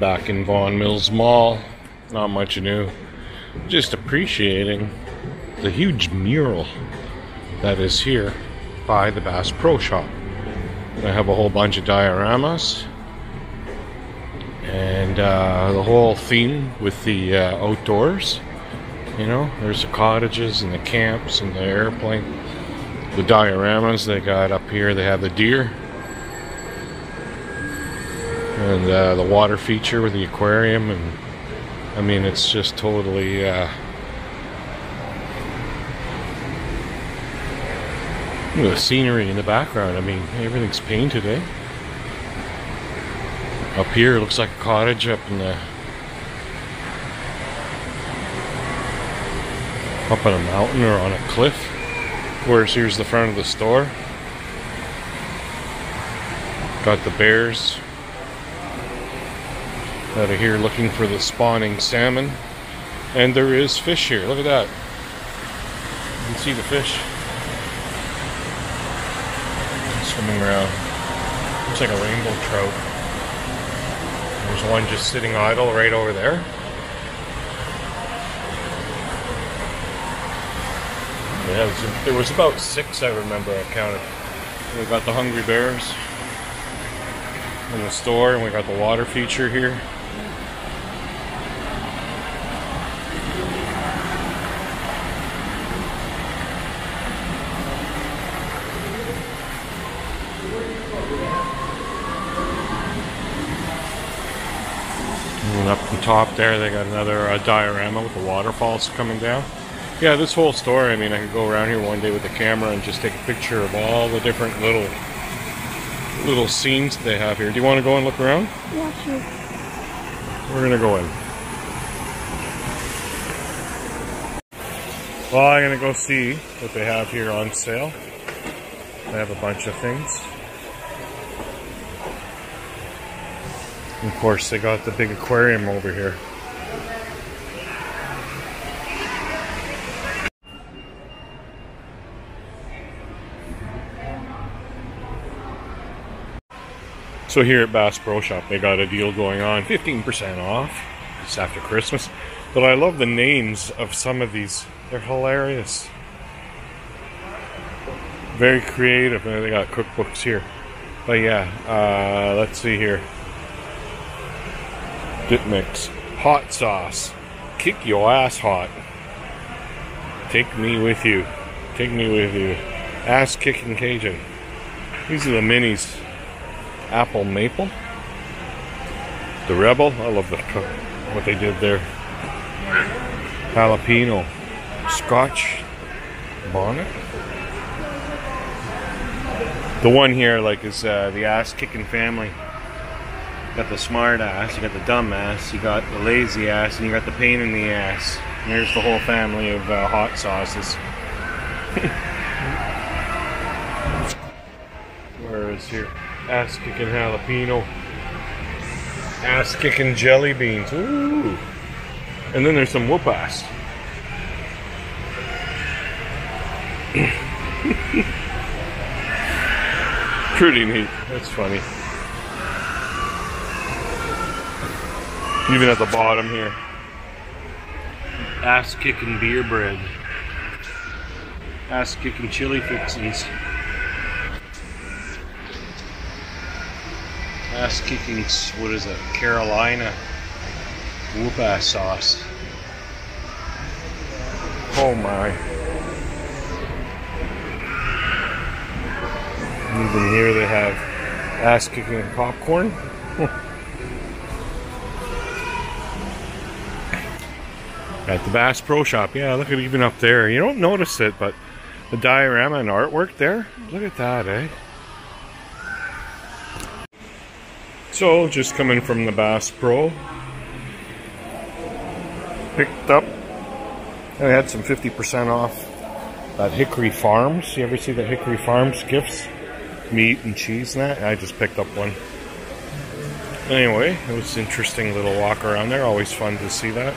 back in Vaughan Mills Mall. Not much new. Just appreciating the huge mural that is here by the Bass Pro Shop. I have a whole bunch of dioramas and uh, the whole theme with the uh, outdoors. You know, there's the cottages and the camps and the airplane. The dioramas they got up here, they have the deer and uh, the water feature with the aquarium and I mean it's just totally uh, the scenery in the background I mean everything's painted eh? Up here it looks like a cottage up in the up on a mountain or on a cliff. Whereas here's the front of the store. Got the bears that of here looking for the spawning salmon. And there is fish here. Look at that. You can see the fish swimming around. Looks like a rainbow trout. There's one just sitting idle right over there. Yeah, there was about six I remember I counted. We got the hungry bears in the store and we got the water feature here. And up the top there, they got another uh, diorama with the waterfalls coming down. Yeah, this whole store, I mean, I could go around here one day with the camera and just take a picture of all the different little little scenes they have here. Do you want to go and look around? Yeah, sure. We're going to go in. Well, I'm going to go see what they have here on sale. They have a bunch of things. And of course, they got the big aquarium over here. So here at Bass Pro Shop, they got a deal going on, 15% off. It's after Christmas. But I love the names of some of these. They're hilarious. Very creative. And they got cookbooks here. But yeah, uh, let's see here. Dip mix. Hot sauce. Kick your ass hot. Take me with you. Take me with you. Ass kicking Cajun. These are the minis. Apple maple. The Rebel. I love the what they did there. Jalapeno. Scotch bonnet. The one here, like, is uh, the ass kicking family. Got the smart ass, you got the dumb ass, you got the lazy ass, and you got the pain in the ass. And here's the whole family of uh, hot sauces. Where is here? Ass kicking jalapeno. Ass kicking jelly beans. Ooh. And then there's some whoop ass. Pretty neat. That's funny. Even at the bottom here. Ass kicking beer bread. Ass kicking chili fixins. Ass kicking, what is it? Carolina whoop ass sauce. Oh my. Even here they have ass kicking popcorn. At the Bass Pro Shop. Yeah, look at even up there. You don't notice it, but the diorama and artwork there. Look at that, eh? So, just coming from the Bass Pro. Picked up. I had some 50% off that Hickory Farms. You ever see the Hickory Farms gifts? Meat and cheese and that. I just picked up one. Anyway, it was an interesting little walk around there. Always fun to see that.